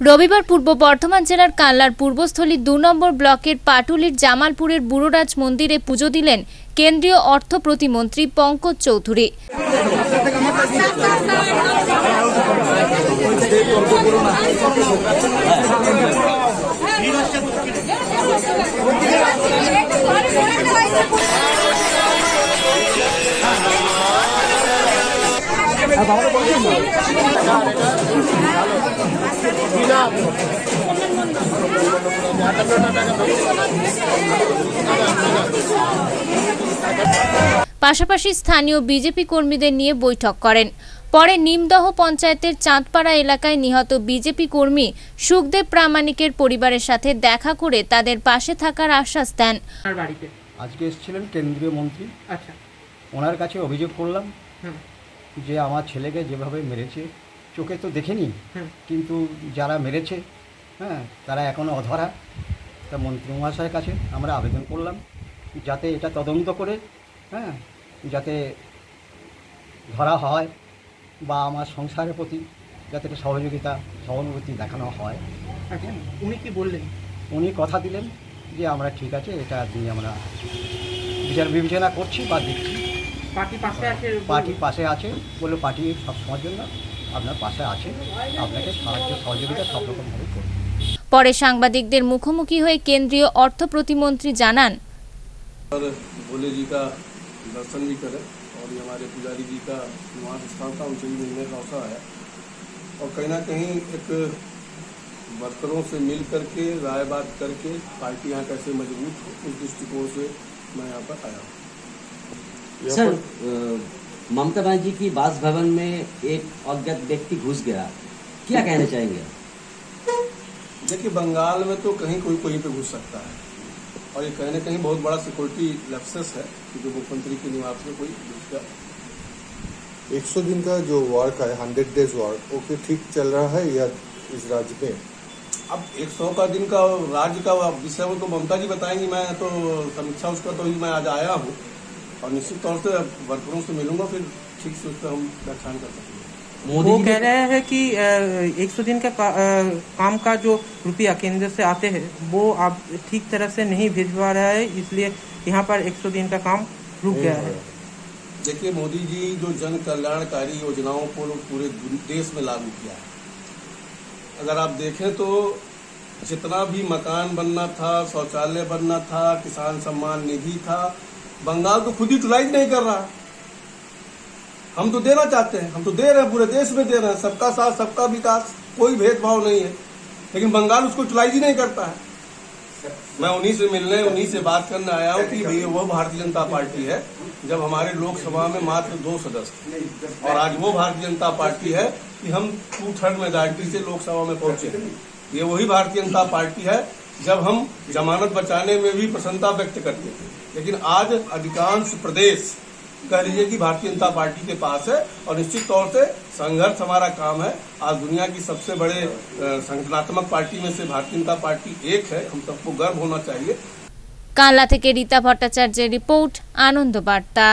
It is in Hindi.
রবিবার পূর্ব বর্ধমান জেলার কাল্লার পূর্বস্থলী দু নম্বর ব্লকের পাটুলির জামালপুরের বুড়োরাজ মন্দিরে পুজো দিলেন কেন্দ্রীয় অর্থ প্রতিমন্ত্রী পঙ্কজ চৌধুরী। পাশাপাশি স্থানীয় বিজেপি কর্মীদের নিয়ে বৈঠক করেন। পরে নিমদহ পঞ্চায়েতের চাঁদপাড়া এলাকায় নিহত বিজেপি কর্মী সুখদেব প্রামাণিকের পরিবারের সাথে দেখা করে তাদের পাশে থাকার আশ্বাস দেন। আজকে এসেছিলেন কেন্দ্রীয় মন্ত্রী। আচ্ছা। ওনার কাছে অভিযোগ করলাম। যে আমার ছেলেকে যেভাবে মেরেছে চোখে তো দেখিনি হুম কিন্তু যারা মেরেছে হ্যাঁ তারা এখনও অধরা। তা মন্ত্রী মহাশয়ের কাছে আমরা আবেদন করলাম যাতে এটা তদন্ত করে হ্যাঁ যাতে ধরা হয় বা আমার সংসারের প্রতি যাতে একটা সহযোগিতা সহানুভূতি দেখানো হয়। আচ্ছা উনি কি বললেন? উনি কথা দিলেন যে আমরা ঠিক আছে এটা নিয়ে আমরা বিচার বিবেচনা করছি বা দিচ্ছি পার্টি পাশে আছে পার্টি পাশে আছে বলে পার্টি সবসময়ের জন্য আপনার পাশে আছে আপনাকে সাহায্য সহযোগিতা সব রকমভাবে করবে পরে সাংবাদিকদের মুখোমুখি হয়ে কেন্দ্রীয় অর্থ প্রতিমন্ত্রী জানান और भोले जी का दर्शन भी करें और ये हमारे पुजारी जी का निवास स्थान था उनसे भी मिलने का अवसर आया और कहीं ना कहीं एक वर्करों से मिल करके राय बात करके पार्टी यहाँ कैसे मजबूत हो उस दृष्टिकोण से मैं यहाँ पर आया हूँ सर ममता बनर्जी की बास भवन में एक अज्ञात व्यक्ति घुस गया। क्या कहना चाहेंगे? देखिए बंगाल में तो कहीं कोई कोई पे घुस सकता है। और ये कहीं ना कहीं बहुत बड़ा सिक्योरिटी लेप्सेस है क्योंकि मुख्यमंत्री के निवास में कोई घुस गया। 100 दिन का जो वर्क है हंड्रेड डेज़ वर्क वो फिर ठीक चल रहा है या इस राज्य में अब एक सौ का दिन का राज्य का विषय वो तो ममता जी बताएँगी मैं तो समीक्षा उसका तो ही मैं आज आया हूँ। और निश्चित तौर से वर्करों से मिलूँगा फिर ठीक से उस पर हम व्याख्यान कर सकेंगे वो मोदी जी कह रहे हैं कि एक सौ दिन का का, काम का जो रुपया केंद्र से आते हैं वो आप ठीक तरह से नहीं भिजवा रहा है इसलिए यहाँ पर एक सौ दिन का काम रुक गया है। देखिए मोदी जी जो जन कल्याणकारी योजनाओं को पूरे देश में लागू किया है। अगर आप देखें तो जितना भी मकान बनना था शौचालय बनना था किसान सम्मान निधि था बंगाल तो खुद ही यूटिलाइज नहीं कर रहा। हम तो देना चाहते हैं, हम तो दे रहे हैं, पूरे देश में दे रहे हैं, सबका साथ, सबका विकास, कोई भेदभाव नहीं है। लेकिन बंगाल उसको यूटिलाइज ही नहीं करता है। मैं उन्हीं से मिलने, उन्हीं से बात करने आया हूँ कि भाई वो भारतीय जनता पार्टी है, जब हमारे लोकसभा में मात्र दो सदस्य। और आज वो भारतीय जनता पार्टी है कि हम टू थर्ड मेजोरिटी से लोकसभा में पहुँचे ये वही भारतीय जनता पार्टी है, जब हम जमानत बचाने में भी प्रसन्नता व्यक्त करते थे। लेकिन आज अधिकांश प्रदेश कह लीजिए कि भारतीय जनता पार्टी के पास है और निश्चित तौर से संघर्ष हमारा काम है आज दुनिया की सबसे बड़े अ, संगठनात्मक पार्टी में से भारतीय जनता पार्टी एक है हम सबको गर्व होना चाहिए কাল্লা থেকে রীতা ভট্টাচার্যের রিপোর্ট আনন্দ বার্তা